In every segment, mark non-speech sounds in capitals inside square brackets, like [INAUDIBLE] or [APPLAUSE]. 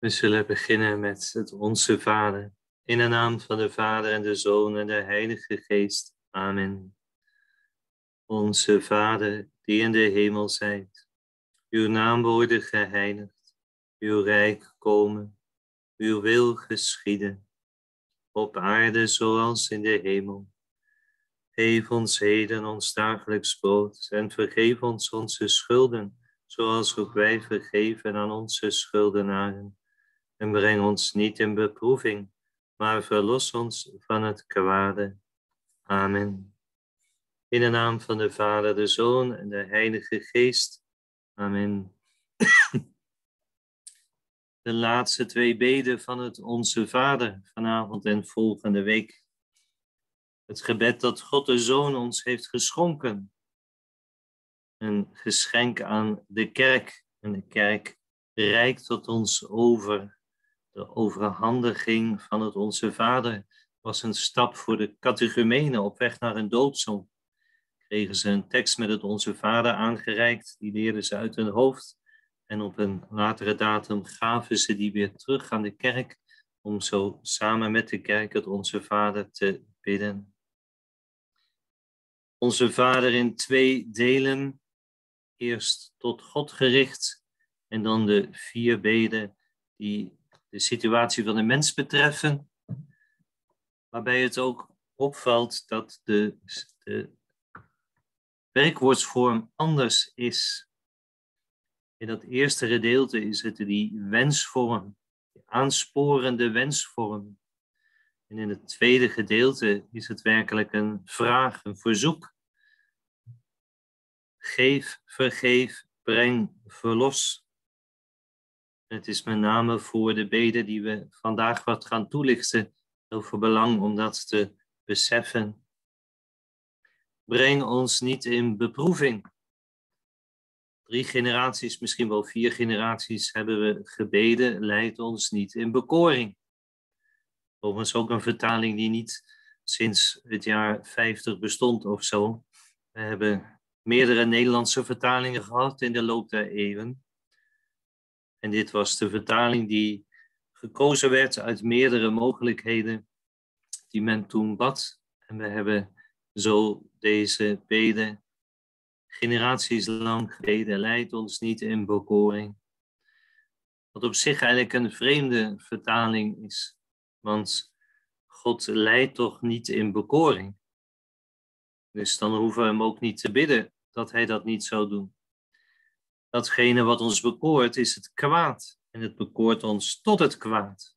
We zullen beginnen met het Onze Vader. In de naam van de Vader en de Zoon en de Heilige Geest. Amen. Onze Vader, die in de hemel zijt. Uw naam worden geheiligd. Uw rijk komen. Uw wil geschieden. Op aarde zoals in de hemel. Geef ons heden ons dagelijks brood en vergeef ons onze schulden, zoals ook wij vergeven aan onze schuldenaren en breng ons niet in beproeving, maar verlos ons van het kwade. Amen. In de naam van de Vader, de Zoon en de Heilige Geest. Amen. [COUGHS] De laatste twee beden van het Onze Vader vanavond en volgende week. Het gebed dat God de Zoon ons heeft geschonken. Een geschenk aan de kerk. En de kerk reikt tot ons over de overhandiging van het Onze Vader was een stap voor de catechumenen op weg naar een doopsom. Kregen ze een tekst met het Onze Vader aangereikt, die leerden ze uit hun hoofd. En op een latere datum gaven ze die weer terug aan de kerk, om zo samen met de kerk het Onze Vader te bidden. Onze Vader in twee delen, eerst tot God gericht en dan de vier beden die de situatie van de mens betreffen, waarbij het ook opvalt dat de, de werkwoordsvorm anders is. In dat eerste gedeelte is het die wensvorm, die aansporende wensvorm. En in het tweede gedeelte is het werkelijk een vraag, een verzoek. Geef, vergeef, breng, verlos. Het is met name voor de beden die we vandaag wat gaan toelichten heel veel belang om dat te beseffen. Breng ons niet in beproeving. Drie generaties, misschien wel vier generaties hebben we gebeden, leid ons niet in bekoring. Overigens ook een vertaling die niet sinds het jaar 50 bestond of zo. We hebben meerdere Nederlandse vertalingen gehad in de loop der eeuwen. En dit was de vertaling die gekozen werd uit meerdere mogelijkheden die men toen bad. En we hebben zo deze beden generaties lang gebeden, leidt ons niet in bekoring. Wat op zich eigenlijk een vreemde vertaling is, want God leidt toch niet in bekoring. Dus dan hoeven we hem ook niet te bidden dat hij dat niet zou doen datgene wat ons bekoort is het kwaad. En het bekoort ons tot het kwaad.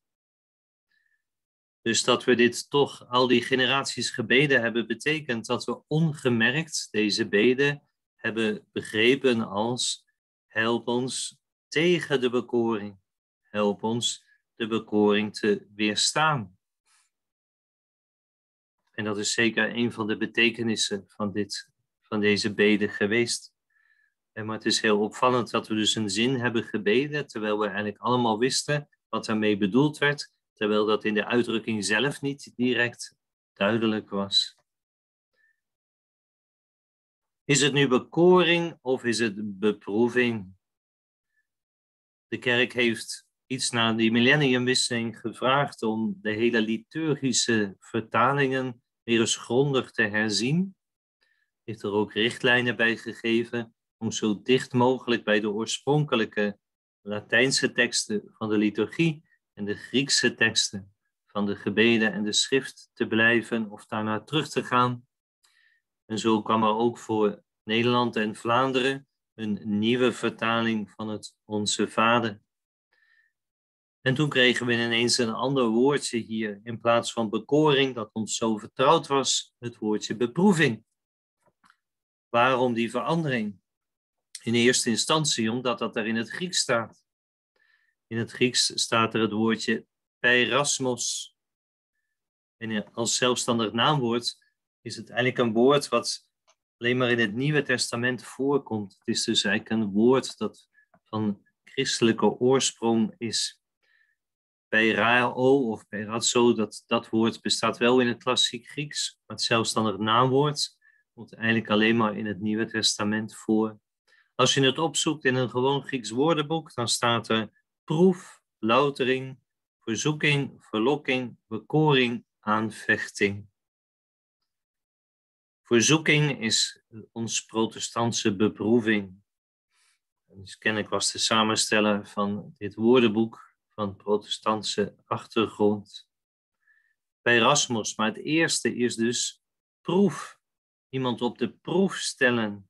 Dus dat we dit toch al die generaties gebeden hebben, betekent dat we ongemerkt deze beden hebben begrepen als help ons tegen de bekoring. Help ons de bekoring te weerstaan. En dat is zeker een van de betekenissen van, dit, van deze beden geweest. Maar het is heel opvallend dat we dus een zin hebben gebeden, terwijl we eigenlijk allemaal wisten wat daarmee bedoeld werd, terwijl dat in de uitdrukking zelf niet direct duidelijk was. Is het nu bekoring of is het beproeving? De kerk heeft iets na die millenniumwisseling gevraagd om de hele liturgische vertalingen weer eens grondig te herzien. Heeft er ook richtlijnen bij gegeven om zo dicht mogelijk bij de oorspronkelijke Latijnse teksten van de liturgie en de Griekse teksten van de gebeden en de schrift te blijven of daarnaar terug te gaan. En zo kwam er ook voor Nederland en Vlaanderen een nieuwe vertaling van het Onze Vader. En toen kregen we ineens een ander woordje hier. In plaats van bekoring, dat ons zo vertrouwd was, het woordje beproeving. Waarom die verandering? In eerste instantie omdat dat er in het Grieks staat. In het Grieks staat er het woordje peirasmos. En als zelfstandig naamwoord is het eigenlijk een woord wat alleen maar in het Nieuwe Testament voorkomt. Het is dus eigenlijk een woord dat van christelijke oorsprong is. Peirao of peirazzo, dat, dat woord bestaat wel in het klassiek Grieks, maar het zelfstandig naamwoord komt eigenlijk alleen maar in het Nieuwe Testament voor. Als je het opzoekt in een gewoon Grieks woordenboek, dan staat er proef, loutering, verzoeking, verlokking, bekoring, aanvechting. Verzoeking is ons protestantse beproeving. Dus ik was de samensteller van dit woordenboek van protestantse achtergrond. Bij Erasmus, maar het eerste is dus proef. Iemand op de proef stellen.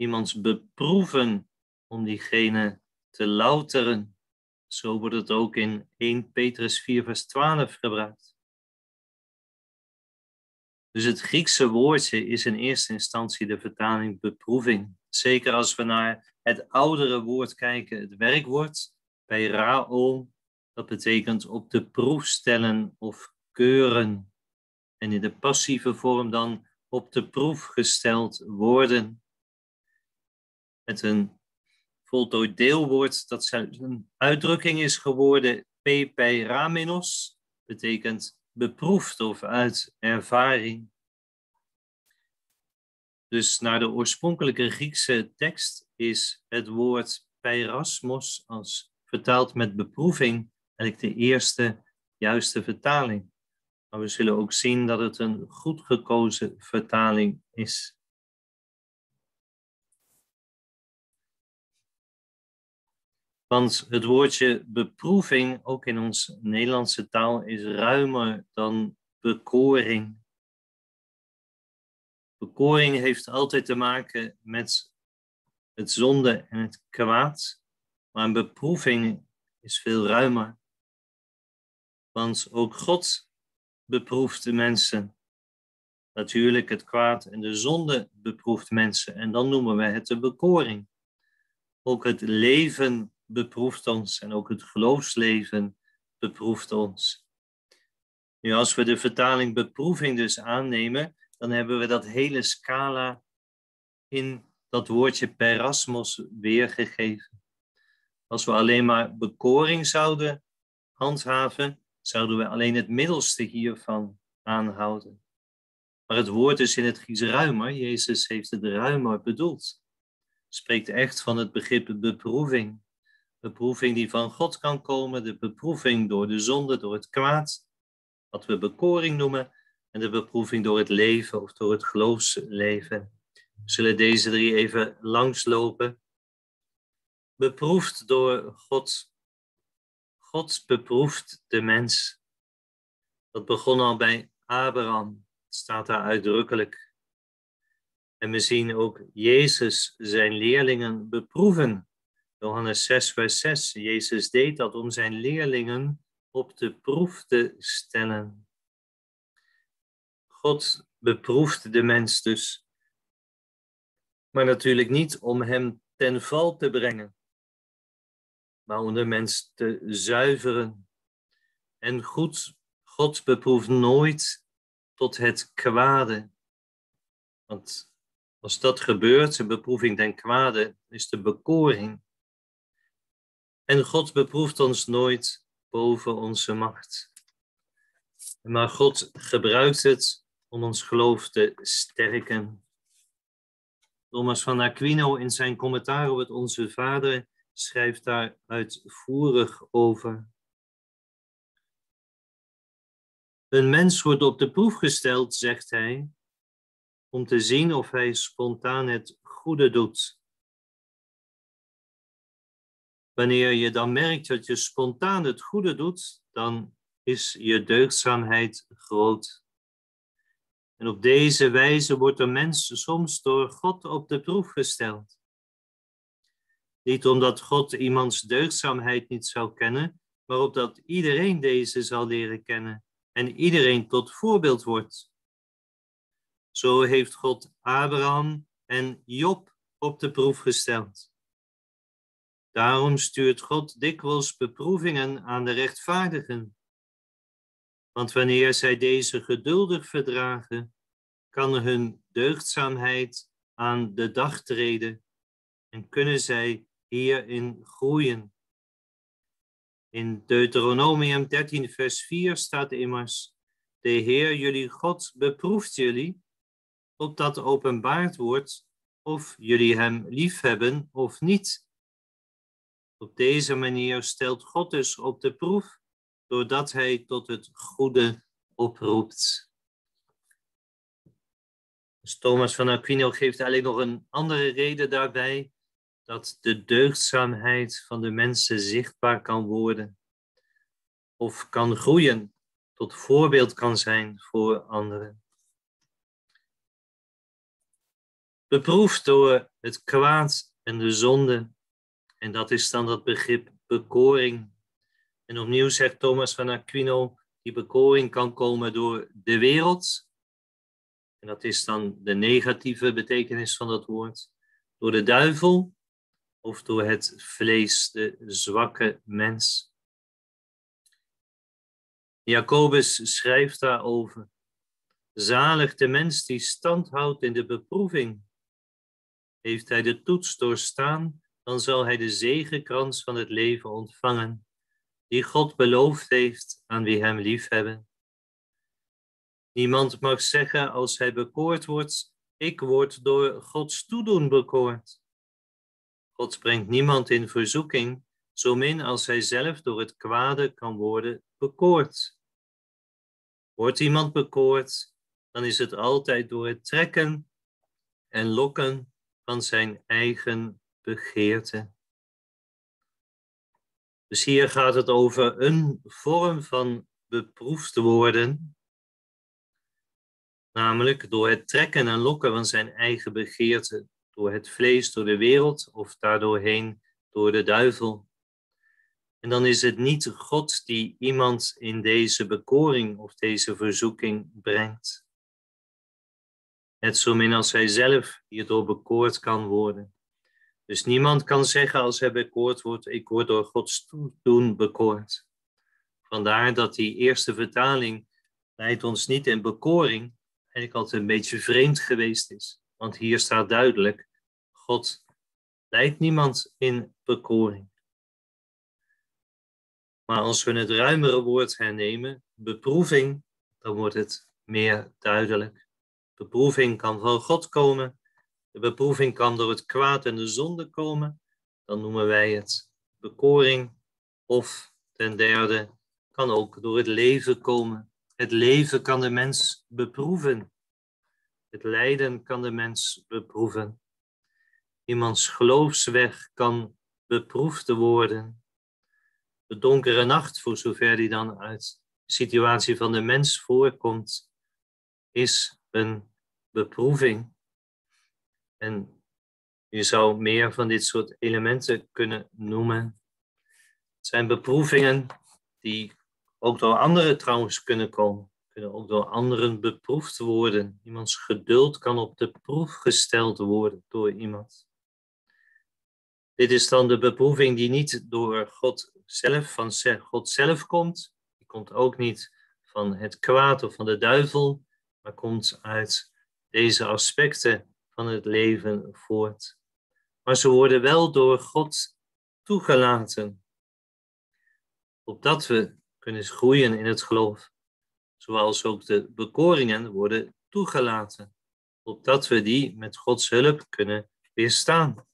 Iemands beproeven om diegene te louteren. Zo wordt het ook in 1 Petrus 4, vers 12 gebruikt. Dus het Griekse woordje is in eerste instantie de vertaling beproeving. Zeker als we naar het oudere woord kijken, het werkwoord bij rao, dat betekent op de proef stellen of keuren. En in de passieve vorm dan op de proef gesteld worden. Met een voltooid deelwoord dat een uitdrukking is geworden, pepe ramenos, betekent beproefd of uit ervaring. Dus naar de oorspronkelijke Griekse tekst is het woord peirasmos als vertaald met beproeving eigenlijk de eerste juiste vertaling. Maar we zullen ook zien dat het een goed gekozen vertaling is. Want het woordje beproeving, ook in ons Nederlandse taal, is ruimer dan bekoring. Bekoring heeft altijd te maken met het zonde en het kwaad, maar een beproeving is veel ruimer. Want ook God beproeft de mensen. Natuurlijk, het kwaad en de zonde beproeft mensen en dan noemen we het de bekoring. Ook het leven beproeft ons en ook het geloofsleven beproeft ons. Nu, als we de vertaling beproeving dus aannemen, dan hebben we dat hele scala in dat woordje perasmos weergegeven. Als we alleen maar bekoring zouden handhaven, zouden we alleen het middelste hiervan aanhouden. Maar het woord is in het Grieks ruimer. Jezus heeft het ruimer bedoeld. Spreekt echt van het begrip beproeving beproeving die van God kan komen, de beproeving door de zonde, door het kwaad, wat we bekoring noemen, en de beproeving door het leven of door het geloofsleven. We zullen deze drie even langslopen. Beproefd door God. God beproeft de mens. Dat begon al bij Abraham, het staat daar uitdrukkelijk. En we zien ook Jezus zijn leerlingen beproeven Johannes 6, vers 6. Jezus deed dat om zijn leerlingen op de proef te stellen. God beproeft de mens dus. Maar natuurlijk niet om hem ten val te brengen, maar om de mens te zuiveren. En goed, God beproeft nooit tot het kwade. Want als dat gebeurt, een beproeving ten kwade, is de bekoring. En God beproeft ons nooit boven onze macht. Maar God gebruikt het om ons geloof te sterken. Thomas van Aquino in zijn commentaar op het Onze Vader schrijft daar uitvoerig over. Een mens wordt op de proef gesteld, zegt hij, om te zien of hij spontaan het goede doet. Wanneer je dan merkt dat je spontaan het goede doet, dan is je deugdzaamheid groot. En op deze wijze wordt de mens soms door God op de proef gesteld. Niet omdat God iemands deugdzaamheid niet zou kennen, maar opdat iedereen deze zal leren kennen en iedereen tot voorbeeld wordt. Zo heeft God Abraham en Job op de proef gesteld. Daarom stuurt God dikwijls beproevingen aan de rechtvaardigen. Want wanneer zij deze geduldig verdragen, kan hun deugdzaamheid aan de dag treden en kunnen zij hierin groeien. In Deuteronomium 13, vers 4 staat immers: De Heer jullie God beproeft jullie, opdat openbaard wordt of jullie Hem liefhebben of niet. Op deze manier stelt God dus op de proef, doordat hij tot het goede oproept. Dus Thomas van Aquino geeft eigenlijk nog een andere reden daarbij, dat de deugdzaamheid van de mensen zichtbaar kan worden of kan groeien, tot voorbeeld kan zijn voor anderen. Beproefd door het kwaad en de zonde, en dat is dan dat begrip bekoring. En opnieuw zegt Thomas van Aquino, die bekoring kan komen door de wereld, en dat is dan de negatieve betekenis van dat woord, door de duivel of door het vlees, de zwakke mens. Jacobus schrijft daarover. Zalig de mens die stand houdt in de beproeving. Heeft hij de toets doorstaan, dan zal hij de zegenkrans van het leven ontvangen, die God beloofd heeft aan wie hem liefhebben. Niemand mag zeggen als hij bekoord wordt, ik word door Gods toedoen bekoord. God brengt niemand in verzoeking, zo min als hij zelf door het kwade kan worden bekoord. Wordt iemand bekoord, dan is het altijd door het trekken en lokken van zijn eigen begeerte. Dus hier gaat het over een vorm van beproefd worden, namelijk door het trekken en lokken van zijn eigen begeerte, door het vlees, door de wereld of daardoorheen door de duivel. En dan is het niet God die iemand in deze bekoring of deze verzoeking brengt. Net zo min als hij zelf hierdoor bekoord kan worden. Dus niemand kan zeggen als hij bekoord wordt, ik word door Gods toedoen bekoord. Vandaar dat die eerste vertaling leidt ons niet in bekoring, eigenlijk altijd een beetje vreemd geweest is. Want hier staat duidelijk, God leidt niemand in bekoring. Maar als we het ruimere woord hernemen, beproeving, dan wordt het meer duidelijk. Beproeving kan van God komen. De beproeving kan door het kwaad en de zonde komen. Dan noemen wij het bekoring. Of ten derde, kan ook door het leven komen. Het leven kan de mens beproeven. Het lijden kan de mens beproeven. Iemands geloofsweg kan beproefd worden de donkere nacht, voor zover die dan uit de situatie van de mens voorkomt, is een beproeving. En je zou meer van dit soort elementen kunnen noemen. Het zijn beproevingen die ook door anderen trouwens kunnen komen, kunnen ook door anderen beproefd worden. Iemands geduld kan op de proef gesteld worden door iemand. Dit is dan de beproeving die niet door God zelf, van God zelf komt. Die komt ook niet van het kwaad of van de duivel, maar komt uit deze aspecten van het leven voort. Maar ze worden wel door God toegelaten, opdat we kunnen groeien in het geloof, zoals ook de bekoringen worden toegelaten, opdat we die met Gods hulp kunnen weerstaan.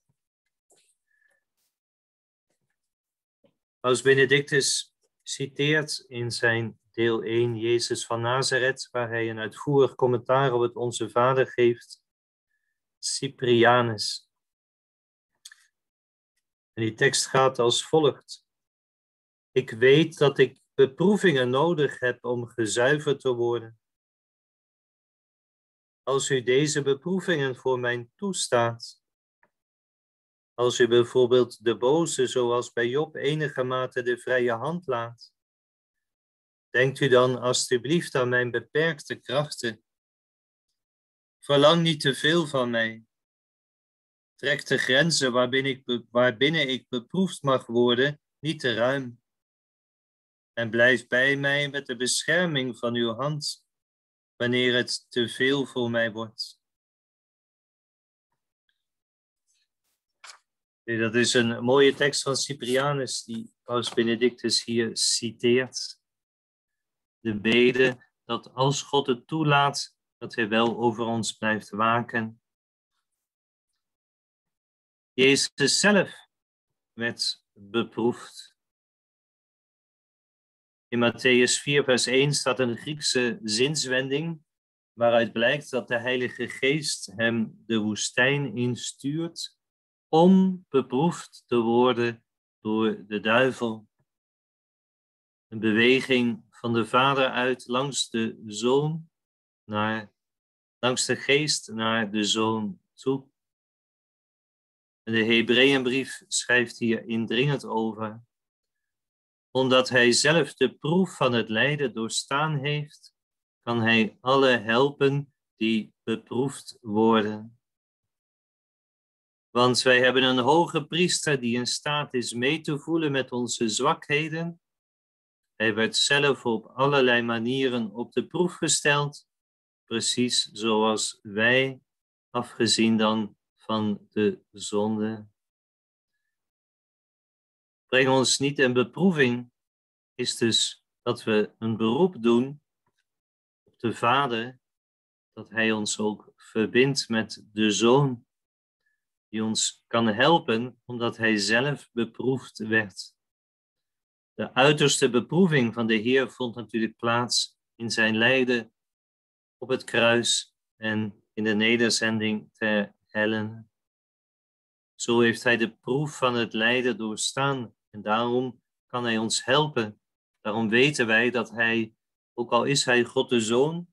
Paus Benedictus citeert in zijn deel 1 Jezus van Nazareth, waar hij een uitvoerig commentaar op het Onze Vader geeft, Cyprianus. En die tekst gaat als volgt. Ik weet dat ik beproevingen nodig heb om gezuiverd te worden. Als u deze beproevingen voor mij toestaat, als u bijvoorbeeld de boze, zoals bij Job, enige mate de vrije hand laat, denkt u dan alstublieft aan mijn beperkte krachten. Verlang niet te veel van mij. Trek de grenzen waarbinnen ik, waarbinnen ik beproefd mag worden niet te ruim. En blijf bij mij met de bescherming van uw hand, wanneer het te veel voor mij wordt. Dat is een mooie tekst van Cyprianus die Paus Benedictus hier citeert. De bede dat als God het toelaat, dat hij wel over ons blijft waken. Jezus zelf werd beproefd. In Matthäus 4, vers 1 staat een Griekse zinswending, waaruit blijkt dat de Heilige Geest hem de woestijn instuurt om beproefd te worden door de duivel. Een beweging van de Vader uit langs de Zoon naar, langs de Geest naar de Zoon toe. De Hebreeënbrief schrijft hier indringend over. Omdat hij zelf de proef van het lijden doorstaan heeft, kan hij alle helpen die beproefd worden. Want wij hebben een hoge priester die in staat is mee te voelen met onze zwakheden. Hij werd zelf op allerlei manieren op de proef gesteld, precies zoals wij, afgezien dan van de zonde. Breng ons niet in beproeving, is dus dat we een beroep doen op de Vader, dat Hij ons ook verbindt met de Zoon, die ons kan helpen omdat Hij zelf beproefd werd. De uiterste beproeving van de Heer vond natuurlijk plaats in zijn lijden op het kruis en in de nederzending ter hellen. Zo heeft hij de proef van het lijden doorstaan en daarom kan hij ons helpen. Daarom weten wij dat hij, ook al is hij God de Zoon,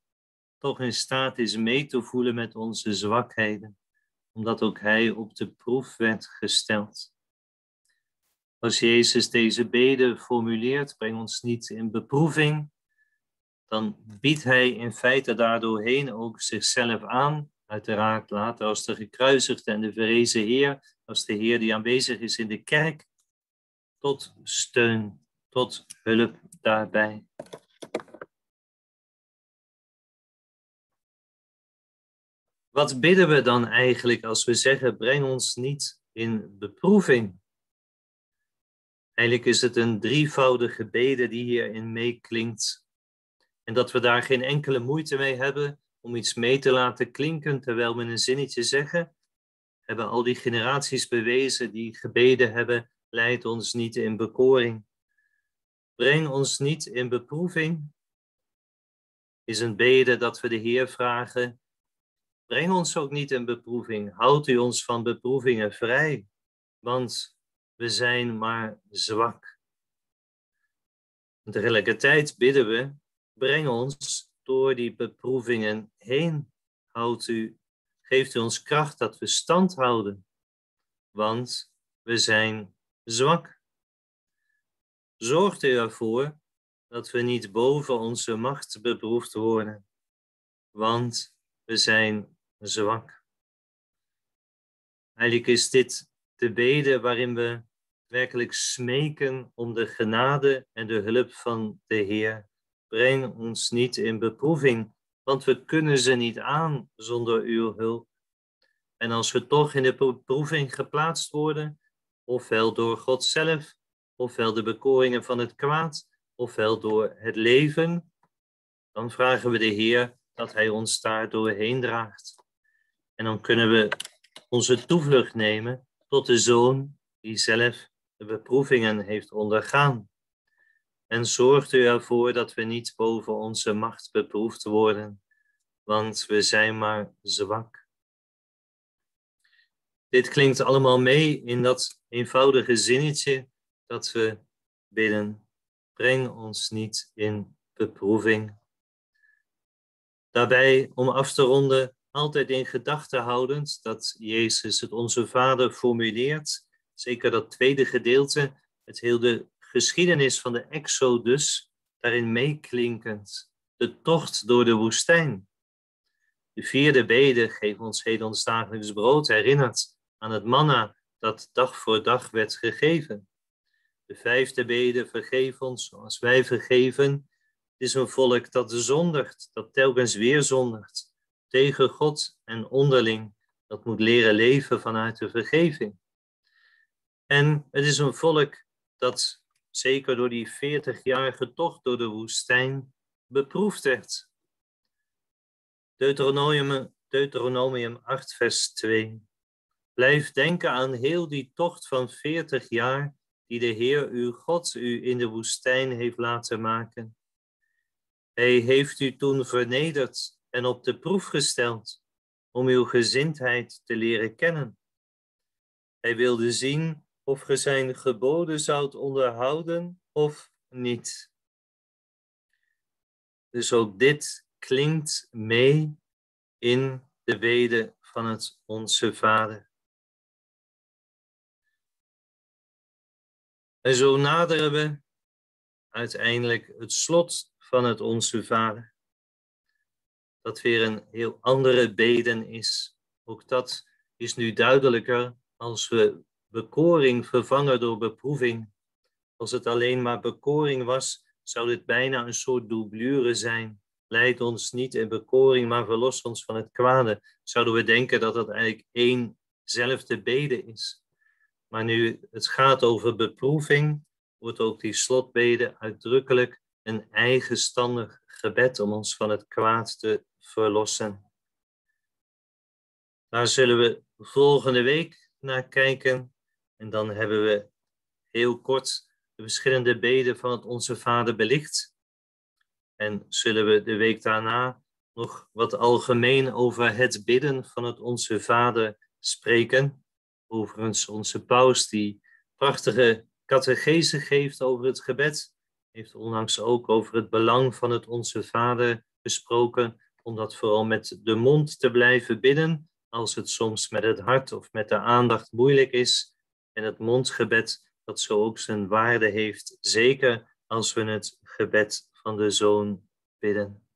toch in staat is mee te voelen met onze zwakheden, omdat ook hij op de proef werd gesteld. Als Jezus deze bede formuleert, breng ons niet in beproeving, dan biedt hij in feite daardoorheen ook zichzelf aan Uiteraard later als de gekruisigde en de verrezen Heer, als de Heer die aanwezig is in de kerk, tot steun, tot hulp daarbij. Wat bidden we dan eigenlijk als we zeggen, breng ons niet in beproeving? Eigenlijk is het een drievoudige bede die hierin meeklinkt. En dat we daar geen enkele moeite mee hebben, om iets mee te laten klinken terwijl we een zinnetje zeggen, hebben al die generaties bewezen die gebeden hebben, leid ons niet in bekoring. Breng ons niet in beproeving, is een bede dat we de Heer vragen. Breng ons ook niet in beproeving, houd u ons van beproevingen vrij, want we zijn maar zwak. Tegelijkertijd bidden we, breng ons door die beproevingen heen. Houdt u, geeft u ons kracht dat we stand houden, want we zijn zwak. Zorgt u ervoor dat we niet boven onze macht beproefd worden, want we zijn zwak. Eigenlijk is dit de bede waarin we werkelijk smeken om de genade en de hulp van de Heer breng ons niet in beproeving, want we kunnen ze niet aan zonder uw hulp. En als we toch in de beproeving geplaatst worden, ofwel door God zelf, ofwel de bekoringen van het kwaad, ofwel door het leven, dan vragen we de Heer dat Hij ons daar doorheen draagt. En dan kunnen we onze toevlucht nemen tot de Zoon die zelf de beproevingen heeft ondergaan en zorgt u ervoor dat we niet boven onze macht beproefd worden, want we zijn maar zwak. Dit klinkt allemaal mee in dat eenvoudige zinnetje dat we bidden. Breng ons niet in beproeving. Daarbij, om af te ronden, altijd in gedachten houdend dat Jezus het onze Vader formuleert, zeker dat tweede gedeelte, het hele geschiedenis van de Exodus daarin meeklinkend. De tocht door de woestijn. De vierde bede, geef ons heden ons brood, herinnert aan het manna dat dag voor dag werd gegeven. De vijfde bede, vergeef ons zoals wij vergeven. Het is een volk dat zondigt, dat telkens weer zondigt. Tegen God en onderling, dat moet leren leven vanuit de vergeving. En het is een volk dat zeker door die 40-jarige tocht door de woestijn, beproefd werd. Deuteronomium, Deuteronomium 8, vers 2. Blijf denken aan heel die tocht van 40 jaar die de Heer uw God u in de woestijn heeft laten maken. Hij heeft u toen vernederd en op de proef gesteld om uw gezindheid te leren kennen. Hij wilde zien of ge zijn geboden zoudt onderhouden of niet. Dus ook dit klinkt mee in de wede van het Onze Vader. En zo naderen we uiteindelijk het slot van het Onze Vader. Dat weer een heel andere beden is. Ook dat is nu duidelijker als we bekoring vervangen door beproeving. Als het alleen maar bekoring was, zou dit bijna een soort doublure zijn. Leid ons niet in bekoring, maar verlos ons van het kwade. Zouden we denken dat dat eigenlijk éénzelfde bede is. Maar nu het gaat over beproeving, wordt ook die slotbede uitdrukkelijk een eigenstandig gebed om ons van het kwaad te verlossen. Daar zullen we volgende week naar kijken. En dan hebben we heel kort de verschillende beden van het Onze Vader belicht. En zullen we de week daarna nog wat algemeen over het bidden van het Onze Vader spreken. Overigens, onze paus die prachtige catechese geeft over het gebed, heeft onlangs ook over het belang van het Onze Vader gesproken, om dat vooral met de mond te blijven bidden, als het soms met het hart of met de aandacht moeilijk is. En het mondgebed, dat zo ook zijn waarde heeft, zeker als we het gebed van de Zoon bidden.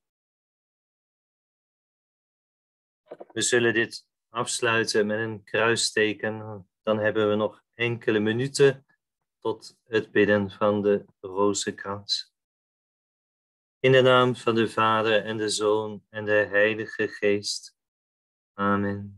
We zullen dit afsluiten met een kruisteken. Dan hebben we nog enkele minuten tot het bidden van de rozenkrans. In de naam van de Vader en de Zoon en de Heilige Geest. Amen.